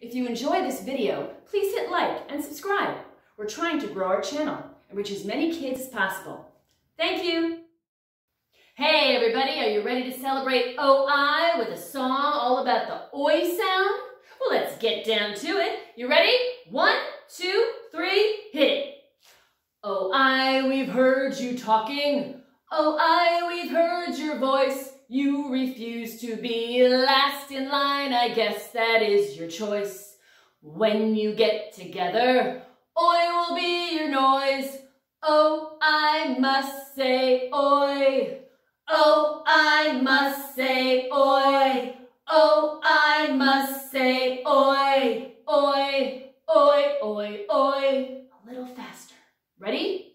If you enjoy this video, please hit like and subscribe. We're trying to grow our channel and reach as many kids as possible. Thank you. Hey everybody, are you ready to celebrate OI with a song all about the OI sound? Well, let's get down to it. You ready? One, two, three, hit it. Oh, I, we've heard you talking. OI, we've heard your voice. You refuse to be last in line. I guess that is your choice. When you get together, oi will be your noise. Oh, I must say oi. Oh, I must say oi. Oh, I must say oi. Oi, oi, oi, oi. A little faster. Ready?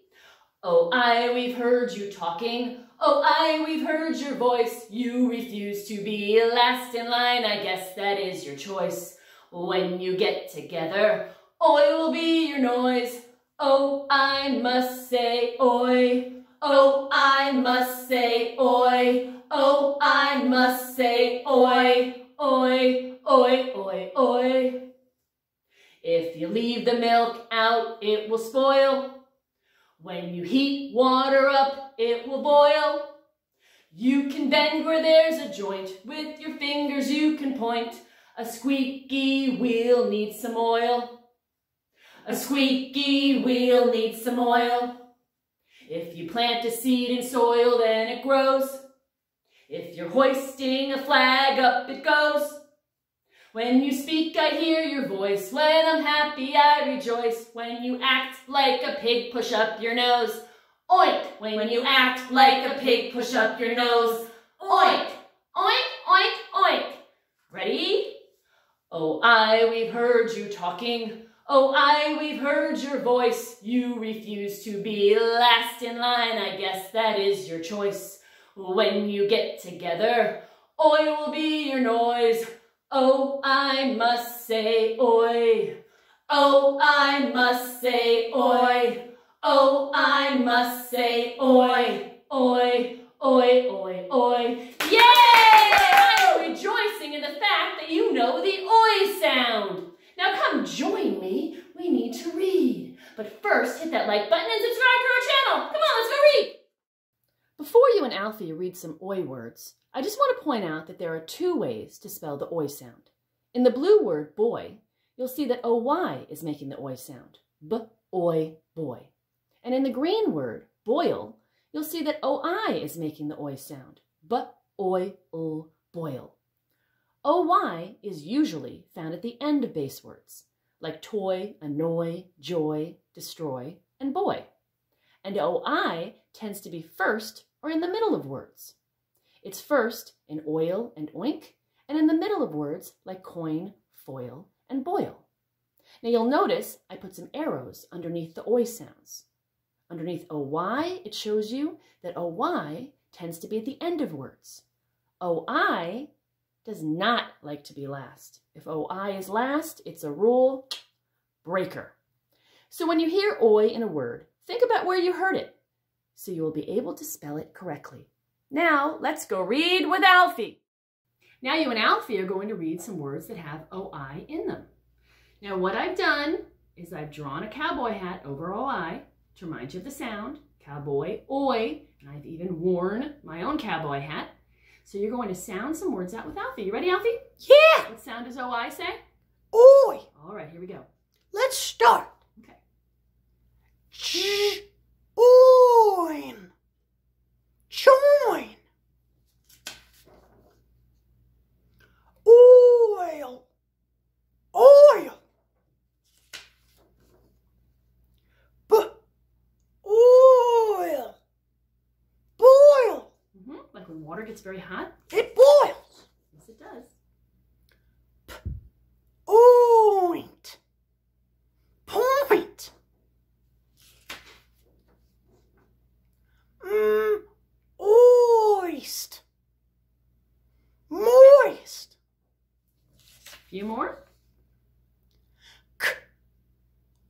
Oh, I, we've heard you talking. Oh, I, we've heard your voice. You refuse to be last in line. I guess that is your choice. When you get together, oi will be your noise. Oh, I must say oi. Oh, I must say oi. Oh, I must say oi. Oi, oi, oi, oi. If you leave the milk out, it will spoil. When you heat water up, it will boil. You can bend where there's a joint. With your fingers you can point. A squeaky wheel needs some oil. A squeaky wheel needs some oil. If you plant a seed in soil, then it grows. If you're hoisting a flag, up it goes. When you speak, I hear your voice. When I'm happy, I rejoice. When you act like a pig, push up your nose. Oink! When you act like a pig, push up your nose. Oink! Oink, oink, oink. Ready? Oh, I, we've heard you talking. Oh, I, we've heard your voice. You refuse to be last in line. I guess that is your choice. When you get together, oi will be your noise. Oh, I must say oi. Oh, I must say oi. Oh, I must say oi. Oi, oi, oi, oi. Yay! I'm rejoicing in the fact that you know the oi sound. Now come join me. We need to read. But first, hit that like button and subscribe to our channel. Come on, let's go read. Before you and Alfie read some oi words, I just want to point out that there are two ways to spell the oi sound. In the blue word boy, you'll see that OY is making the oi sound. B-oi, boy. And in the green word boil, you'll see that OI is making the oi sound. B-oi, ul, boil. OY is usually found at the end of base words, like toy, annoy, joy, destroy, and boy. And OI tends to be first or in the middle of words. It's first in oil and oink, and in the middle of words like coin, foil, and boil. Now you'll notice I put some arrows underneath the oi sounds. Underneath OY, it shows you that OY tends to be at the end of words. OI does not like to be last. If OI is last, it's a rule breaker. So when you hear oi in a word, think about where you heard it so you will be able to spell it correctly. Now, let's go read with Alfie. Now you and Alfie are going to read some words that have OI in them. Now what I've done is I've drawn a cowboy hat over OI to remind you of the sound, cowboy, oi, and I've even worn my own cowboy hat. So you're going to sound some words out with Alfie. You ready, Alfie? Yeah. What sound does OI say? Oi. All right, here we go. Let's start. Okay. Ch oin. Join. Oil. Oil. B oil. Boil. Mm -hmm. Like when water gets very hot? It boils. Yes, it does. Point. Point. Mm, oist. Moist. A few more. K.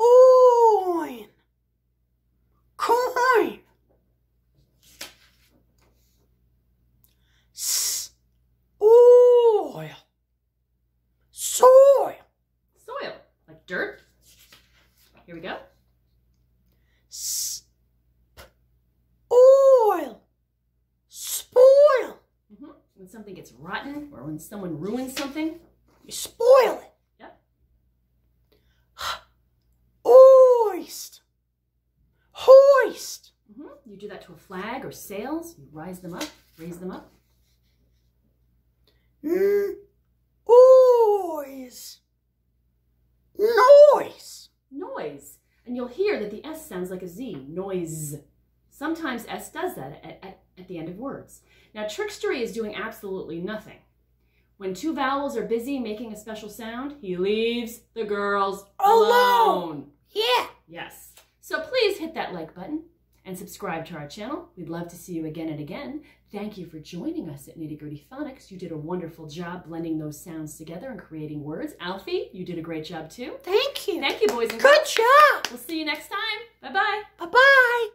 Oin. Coin. S. Oil. like dirt. Here we go. S. P. Oil. Spoil. hmm When something gets rotten or when someone ruins something. You spoil it. Yep. Hoist. Hoist. hmm You do that to a flag or sails. You rise them up, raise them up. Noise. Noise. Noise. And you'll hear that the S sounds like a Z. Noise. Sometimes S does that at, at, at the end of words. Now, trickstery is doing absolutely nothing. When two vowels are busy making a special sound, he leaves the girls Alone. alone. Yeah. Yes. So please hit that like button and subscribe to our channel. We'd love to see you again and again. Thank you for joining us at Nitty Gritty Phonics. You did a wonderful job blending those sounds together and creating words. Alfie, you did a great job too. Thank you. Thank you, boys and Good girls. job. We'll see you next time. Bye-bye. Bye-bye.